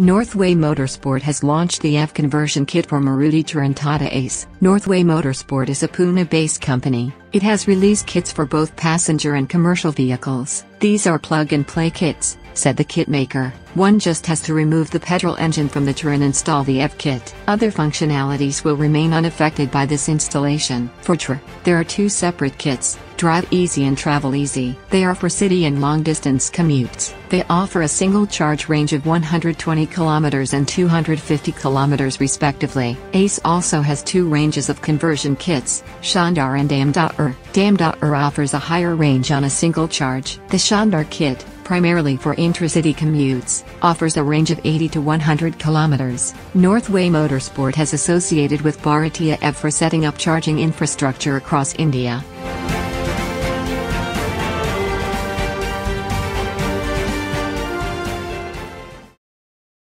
Northway Motorsport has launched the EV conversion kit for Maruti Dzire and Tata Ace. Northway Motorsport is a Pune-based company. It has released kits for both passenger and commercial vehicles. These are plug-and-play kits, said the kit maker. One just has to remove the petrol engine from the Dzire and install the EV kit. Other functionalities will remain unaffected by this installation. For Dzire, there are two separate kits, Drive EZ and Travel EZ. They are for city and long distance commutes. They offer a single charge range of 120 kilometers and 250 kilometers respectively. Ace also has two ranges of conversion kits, Shaandaar and Damdaar. Damdaar offers a higher range on a single charge. The Shaandaar kit, primarily for intracity commutes, offers a range of 80 to 100 kilometers. Northway Motorsport has associated with Bhartiya EV for setting up charging infrastructure across India.